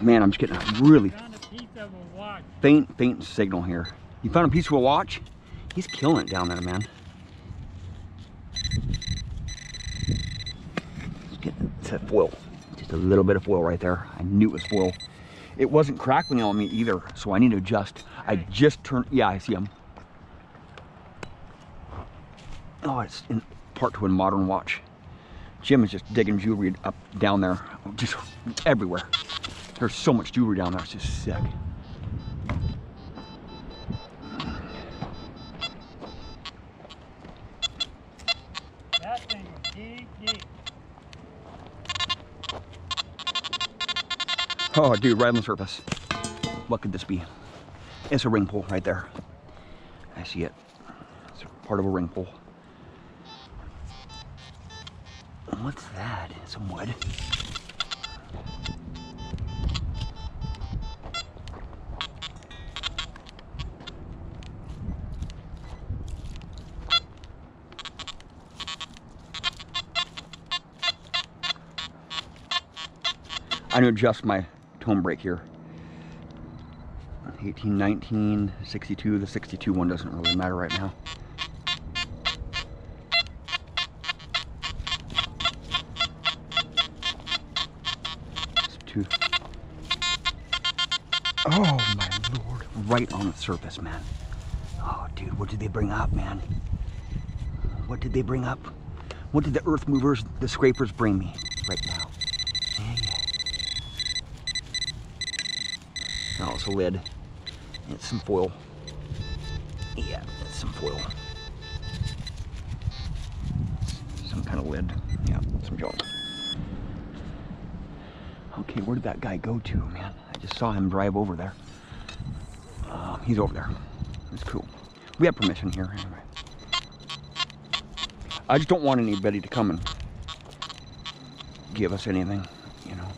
Man, I'm just getting a really a piece of a watch. faint, faint signal here. You found a piece of a watch? He's killing it down there, man. Getting it's that foil. Just a little bit of foil right there. I knew it was foil. It wasn't crackling on me either, so I need to adjust. I just turned, yeah, I see him. Oh, it's in part to a modern watch. Jim is just digging jewelry up down there, just everywhere. There's so much jewelry down there, it's just sick. That thing was deep, deep. Oh, dude, right on the surface. What could this be? It's a ring pull right there. I see it. It's part of a ring pull. What's that? Some wood. I need to adjust my tone break here. 18, 19, 62. The 62 one doesn't really matter right now. Two. Oh my lord. Right on the surface, man. Oh, dude, what did they bring up, man? What did they bring up? What did the earth movers, the scrapers bring me right now? Yeah, yeah. Oh, it's a lid. It's some foil. Yeah, it's some foil. Some kind of lid. Yeah, some junk. Okay, where did that guy go to, man? I just saw him drive over there. Uh, he's over there. It's cool. We have permission here, anyway. I just don't want anybody to come and give us anything, you know,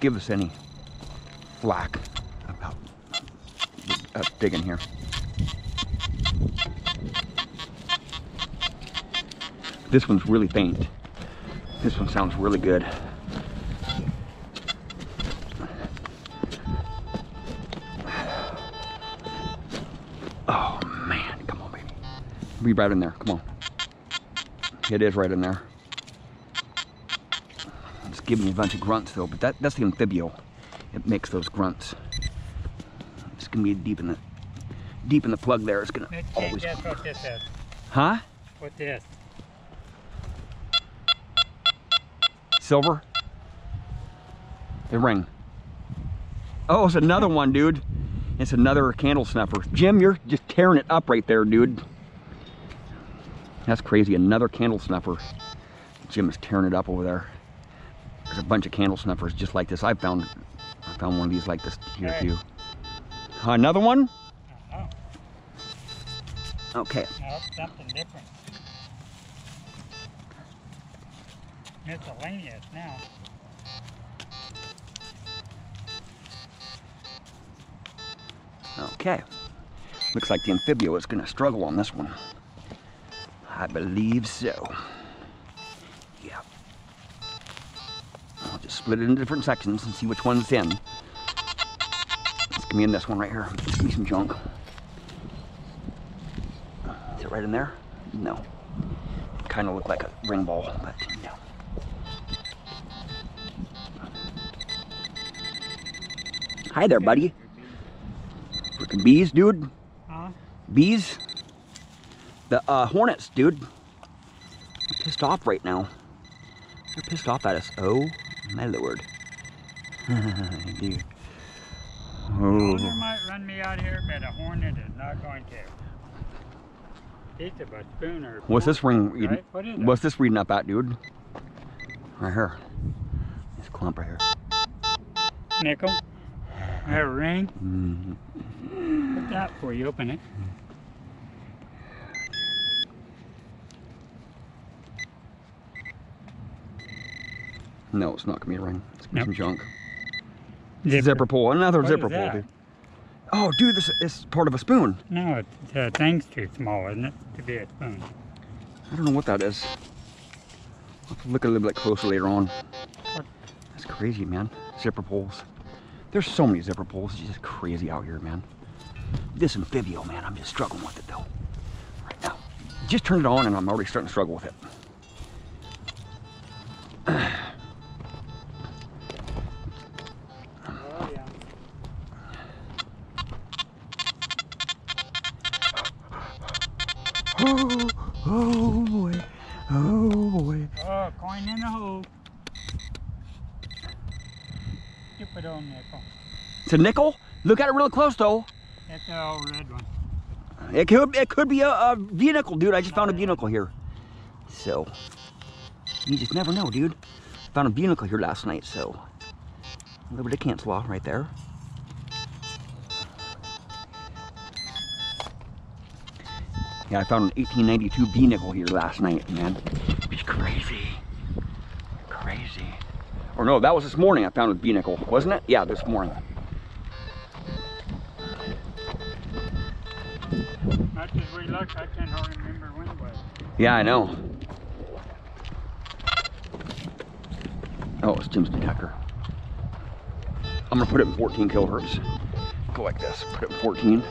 give us any flack us digging here. This one's really faint. This one sounds really good. Oh man, come on, baby. Be right in there. Come on. It is right in there. It's giving me a bunch of grunts though, but that, that's the Anfibio. It makes those grunts. It's gonna be deep in the deep in the plug there. It's gonna Let's always. guess what this is. Huh? What this? Silver? A ring. Oh, it's another one, dude. It's another candle snuffer. Jim, you're just tearing it up right there, dude. That's crazy. Another candle snuffer. Jim is tearing it up over there. There's a bunch of candle snuffers just like this. I found I found one of these like this here Hey. too. Another one? Oh, Okay. no, something different. Miscellaneous now. Okay. Looks like the Anfibio is going to struggle on this one. I believe so. Yeah. I'll just split it into different sections and see which one's in. To be in this one right here. To be some junk. Is it right in there? No. Kind of look like a ring ball, but no. Hi there, buddy. Freaking bees, dude. Huh? Bees? The uh, hornets, dude. They're pissed off right now. They're pissed off at us. Oh, my lord. dude. Oh. might run me out here, but a hornet is not going to. Piece of a spoon or What's this ring reading? Right? What? What's this reading up at, dude? Right here. This clump right here. nickel? A ring? Mm. What's that for? You open it. No, it's not gonna be a ring. It's gonna be Nope. some junk. Zipper. pull. Another What zipper pull, dude. Oh, dude, this is part of a spoon. No, it's, the thing's too small, isn't it, to be a spoon? I don't know what that is. I'll have to look a little bit closer later on. What? That's crazy, man. Zipper pulls. There's so many zipper pulls. It's just crazy out here, man. This Anfibio, man, I'm just struggling with it though. Right now. Just turned it on and I'm already starting to struggle with it. Oh, oh boy. Oh boy. Oh, coin in the hole. Stupid old nickel. It's a nickel. Look at it real close though. That's the old red one. It could it could be a nickel, dude. I just found a nickel here. So you just never know, dude. Found a nickel here last night, so a little bit of cancel off right there. Yeah, I found an 1892 V nickel here last night, man. It's crazy. Crazy. Or no, that was this morning I found a V nickel, wasn't it? Yeah, this morning. As we looked, I can't hardly remember when it was. Yeah, I know. Oh, it's Jim's detector. I'm gonna put it in 14 kilohertz. Go like this, put it in 14.